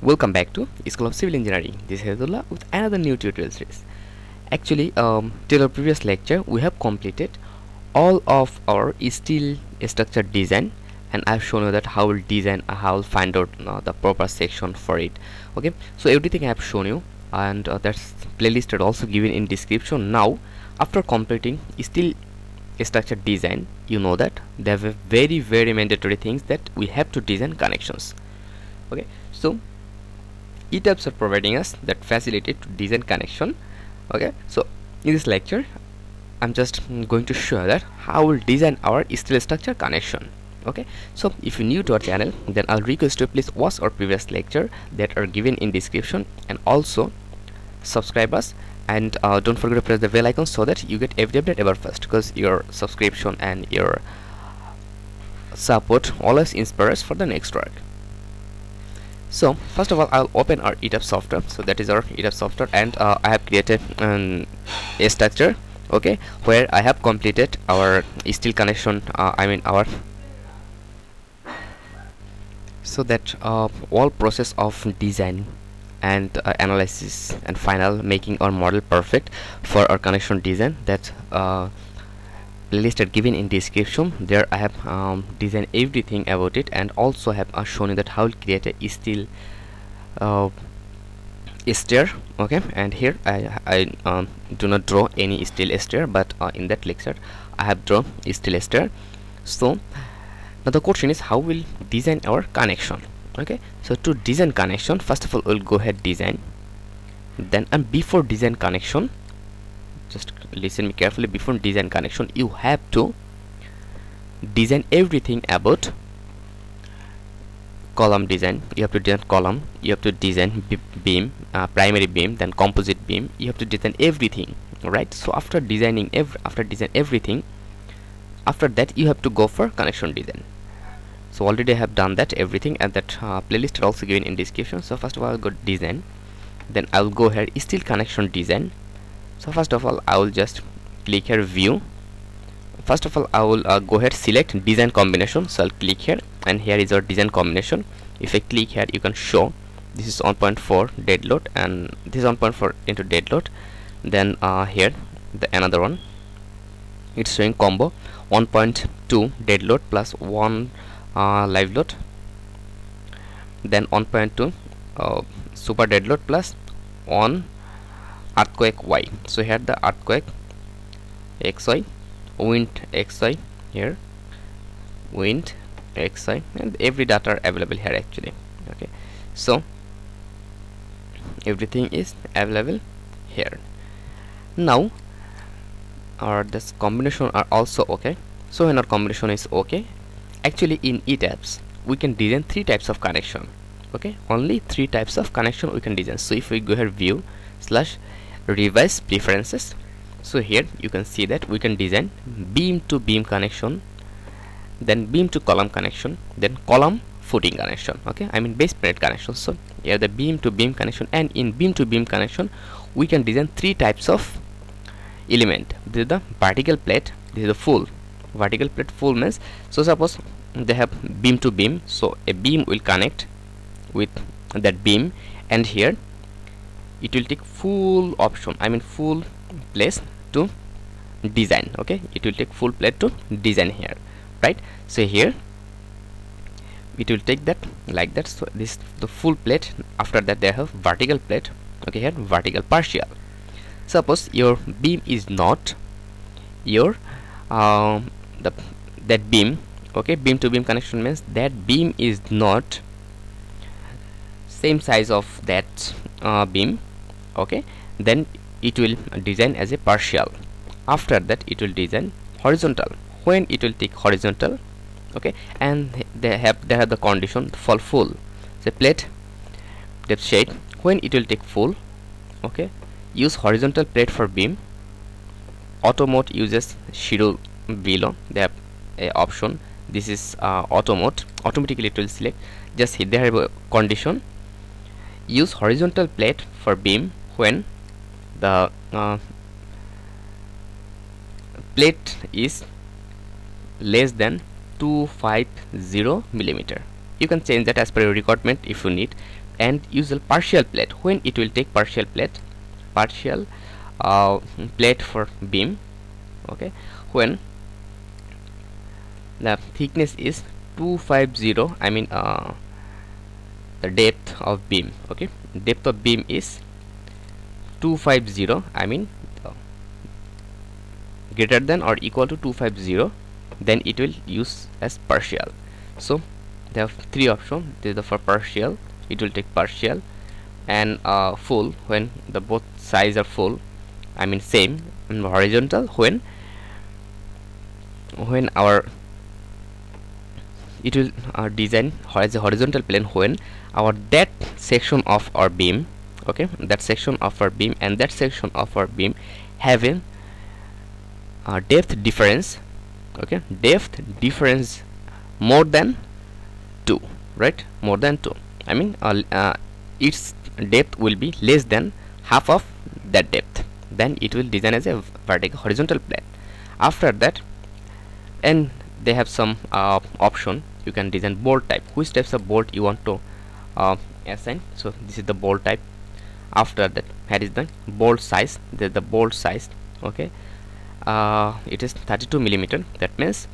Welcome back to School of Civil Engineering. This is Hedullah with another new tutorial series. Actually, um, till our previous lecture, we have completed all of our steel structure design and I've shown you that how we'll design, uh, how we'll find out uh, the proper section for it. Okay, so everything I've shown you and uh, that's playlist are also given in description. Now, after completing steel structure design, you know that there are very very mandatory things that we have to design connections. Okay, so ETABS are providing us that facility to design connection okay? So in this lecture I'm just going to show that how we'll design our steel structure connection okay? So if you're new to our channel then I'll request you please watch our previous lecture that are given in description and also subscribe us. And uh, don't forget to press the bell icon so that you get every update ever first because your subscription and your support always inspires for the next work so first of all I'll open our ETABS software. So that is our ETABS software. And uh, I have created um, a structure okay where I have completed our steel connection uh, I mean our so that uh, all process of design and uh, analysis and final making our model perfect for our connection design. That uh, listed given in description. There I have um, designed everything about it and also have uh, shown you that how to create a steel uh, stair okay? And here I, I um, do not draw any steel stair but uh, in that lecture I have drawn steel stair. So now the question is how we'll design our connection okay? So to design connection first of all we'll go ahead design. Then and before design connection just listen me carefully. Before design connection you have to design everything about column design. You have to design column. You have to design beam uh, primary beam then composite beam. You have to design everything right? So after designing every after design everything after that you have to go for connection design. So already I have done that everything and that uh, playlist are also given in description. So first of all I'll go design. Then I'll go here steel connection design so first of all I will just click here view. First of all I will uh, go ahead select design combination. So I'll click here and here is our design combination. If I click here you can show. This is 1.4 dead load and this is 1.4 into dead load then uh, here the another one. It's showing combo. 1.2 dead load plus 1 uh, live load. Then 1.2 uh, super dead load plus 1 earthquake y. So here the earthquake xy wind xy here wind xy and every data are available here actually okay. So everything is available here. Now our this combination are also okay. So when our combination is okay actually in ETABS we can design three types of connection okay. Only three types of connection we can design. So if we go here view slash revise preferences. So here you can see that we can design beam to beam connection then beam to column connection then column footing connection okay? I mean base plate connection. So here the beam to beam connection and in beam to beam connection we can design three types of element. This is the vertical plate this is the full. Vertical plate full means so suppose they have beam to beam. So a beam will connect with that beam and here it will take full option I mean full place to design okay? It will take full plate to design here right? So here it will take that like that. So this the full plate. After that they have vertical plate okay here vertical partial. Suppose your beam is not your um, the that beam okay? Beam to beam connection means that beam is not same size of that uh, beam okay then it will design as a partial after that it will design horizontal when it will take horizontal okay and they have they have the condition for full say plate depth shade when it will take full okay use horizontal plate for beam auto mode uses schedule below they have a option this is uh, auto mode automatically it will select just hit there condition use horizontal plate for beam when the uh, plate is less than 250 millimeter. You can change that as per your requirement if you need and use a partial plate. When it will take partial plate partial uh, plate for beam okay? When the thickness is 250 I mean uh, the depth of beam okay? Depth of beam is 250 I mean greater than or equal to 250 then it will use as partial. So there are three options. This is for partial it will take partial and uh, full when the both sides are full I mean same and horizontal when when our it will uh, design as a horizontal plane when our that section of our beam okay that section of our beam and that section of our beam having a depth difference. Okay depth difference more than 2 right? More than 2 I mean uh, uh, its depth will be less than half of that depth. Then it will design as a vertical horizontal plane. After that and they have some uh, option. You can design bolt type. Which types of bolt you want to uh, assign? So this is the bolt type after that. That is the bolt size. The, the bolt size okay? Uh, it is 32 millimeter. That means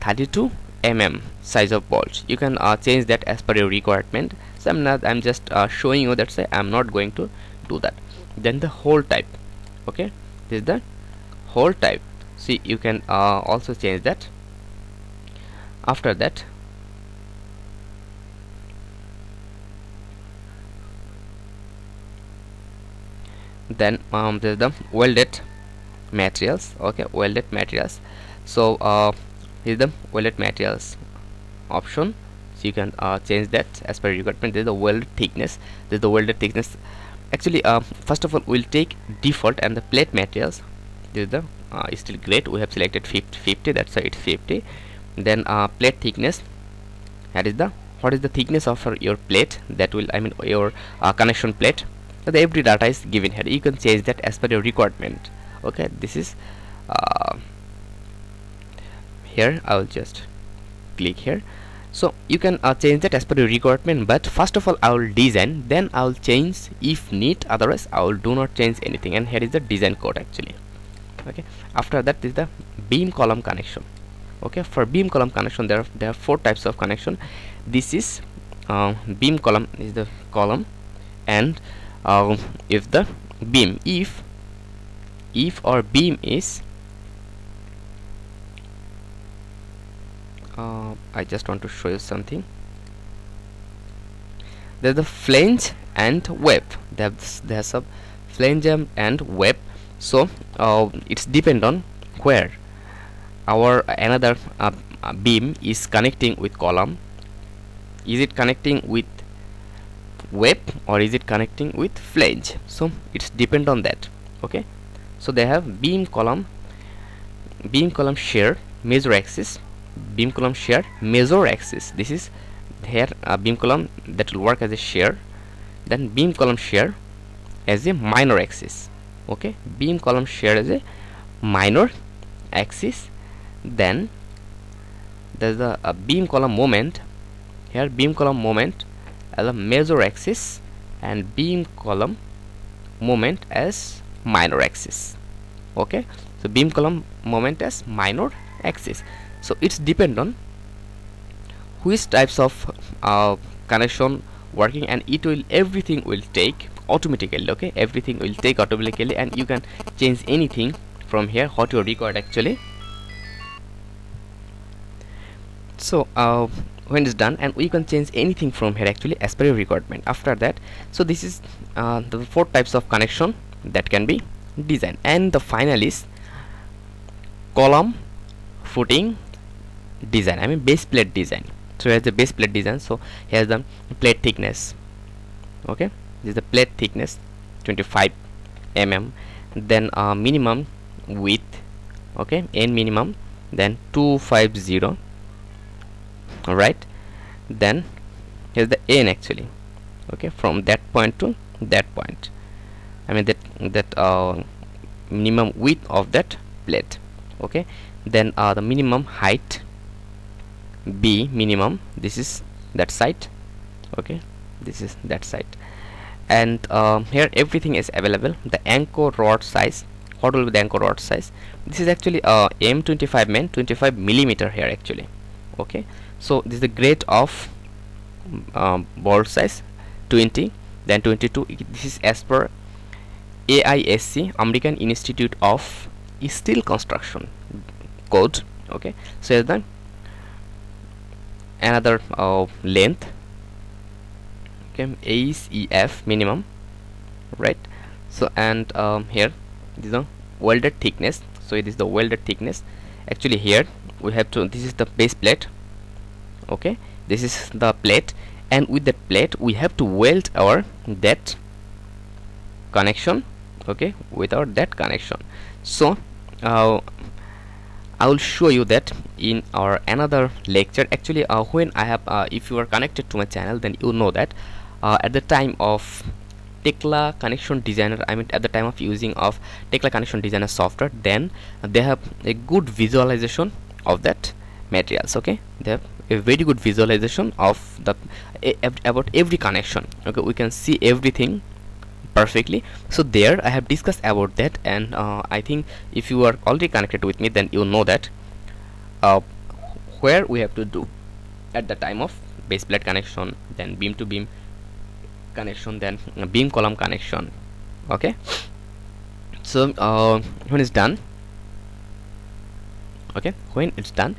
32 mm size of bolts. You can uh, change that as per your requirement. So I'm not I'm just uh, showing you that say I'm not going to do that. Then the hole type okay? This is the hole type. See you can uh, also change that. After that then um, there's the welded materials okay welded materials. So uh, here's the welded materials option. So you can uh, change that as per requirement. There's the welded thickness. There's the welded thickness. Actually uh, first of all we'll take default and the plate materials. This is the uh, is still great. We have selected 50, 50 that's why it's 50 then uh, plate thickness. That is the what is the thickness of your plate? That will I mean your uh, connection plate the every data is given here. You can change that as per your requirement. Okay this is uh, here. I will just click here. So you can uh, change that as per your requirement but first of all I will design. Then I will change if need. Otherwise I will do not change anything. And here is the design code actually. Okay after that is the beam column connection. Okay for beam column connection there are, there are four types of connection. This is uh, beam column is the column. And uh, if the beam if if our beam is uh, I just want to show you something. There's the flange and web. There's there's a flange and web. So uh, it's depend on where. Our another uh, uh, beam is connecting with column. Is it connecting with web or is it connecting with flange so it's depend on that okay? So they have beam column beam column shear major axis beam column shear major axis. This is here a beam column that will work as a shear then beam column shear as a minor axis okay? Beam column shear as a minor axis then there's a, a beam column moment. Here beam column moment as a major axis and beam column moment as minor axis. Okay? So beam column moment as minor axis. So it's depend on which types of uh, connection working and it will everything will take automatically okay? Everything will take automatically and you can change anything from here what you record actually. So uh, when it's done and we can change anything from here actually as per your requirement. After that so this is uh, the four types of connection that can be designed. And the final is column footing design. I mean base plate design. So here's the base plate design. So here's the plate thickness. Okay? This is the plate thickness 25 mm then uh, minimum width. Okay? N minimum then 250 alright? Then here's the n actually. Okay from that point to that point. I mean that that uh, minimum width of that plate. Okay? Then uh, the minimum height B minimum this is that side. Okay? This is that side. And uh, here everything is available. The anchor rod size what will be the anchor rod size? This is actually uh, m25 main 25 millimeter here actually okay. So this is the grade of um, bolt size 20 then 22 this is as per AISC American Institute of Steel Construction code. Okay. So then another uh, length. Okay. ACF minimum. Right. So and um, here this is the welded thickness. So it is the welded thickness. Actually here we have to this is the base plate okay? This is the plate and with that plate we have to weld our that connection okay? Without that connection. So uh, I will show you that in our another lecture. Actually uh, when I have uh, if you are connected to my channel then you know that uh, at the time of Tekla connection designer I mean at the time of using of Tekla connection designer software then they have a good visualization of that materials okay? They have a very good visualization of the about every connection okay? We can see everything perfectly. So there I have discussed about that and uh, I think if you are already connected with me then you know that uh, where we have to do at the time of base plate connection then beam to beam connection then beam column connection okay? So uh, when it's done okay when it's done.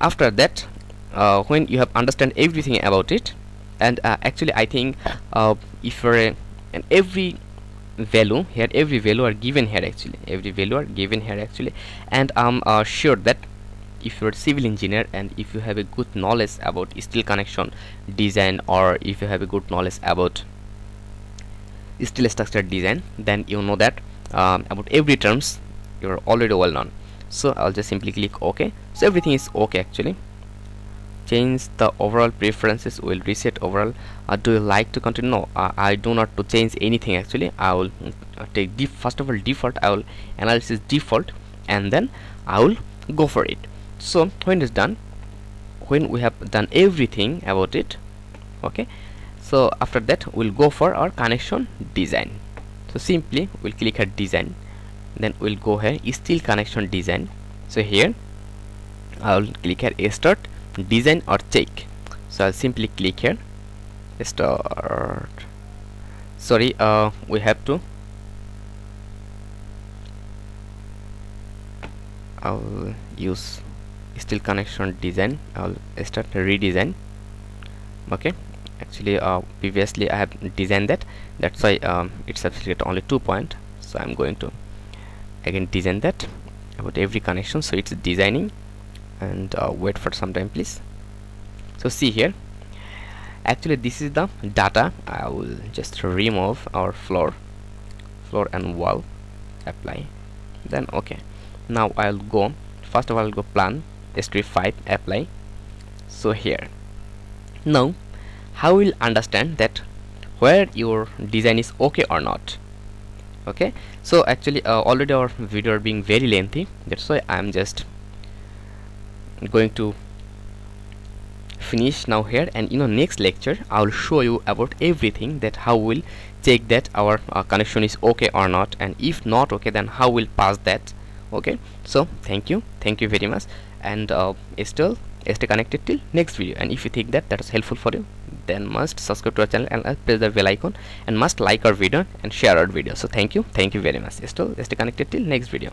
After that uh, when you have understand everything about it and uh, actually I think uh, if a, and every value here every value are given here actually. Every value are given here actually. And I'm uh, sure that if you're a civil engineer and if you have a good knowledge about steel connection design or if you have a good knowledge about steel structure design then you know that um, about every terms you're already well known so I'll just simply click OK. So everything is OK actually. Change the overall preferences. Will reset overall. Uh, do you like to continue? No. Uh, I do not to change anything actually. I will uh, take def first of all default. I will analysis default and then I will go for it. So when it's done when we have done everything about it okay so after that we'll go for our connection design. So simply we'll click at design then we'll go here steel connection design. So here I'll click here start design or check so I'll simply click here start. Sorry uh, we have to I'll use steel connection design. I'll start redesign. Okay actually uh, previously I have designed that. That's why um, it's substituted only two point. So I'm going to again design that about every connection. So it's designing and uh, wait for some time please. So see here. Actually this is the data I will just remove our floor floor and wall. Apply. Then okay. Now I'll go first of all I'll go plan strip 5 apply. So here. Now how will understand that where your design is okay or not okay? So actually uh, already our video are being very lengthy. That's why I'm just going to finish now here. And in the next lecture I will show you about everything that how we'll check that our uh, connection is okay or not. And if not okay then how we'll pass that. Okay? So thank you. Thank you very much. And uh, still stay connected till next video. And if you think that that is helpful for you then must subscribe to our channel and uh, press the bell icon and must like our video and share our video. So thank you. Thank you very much. Still stay connected. Till next video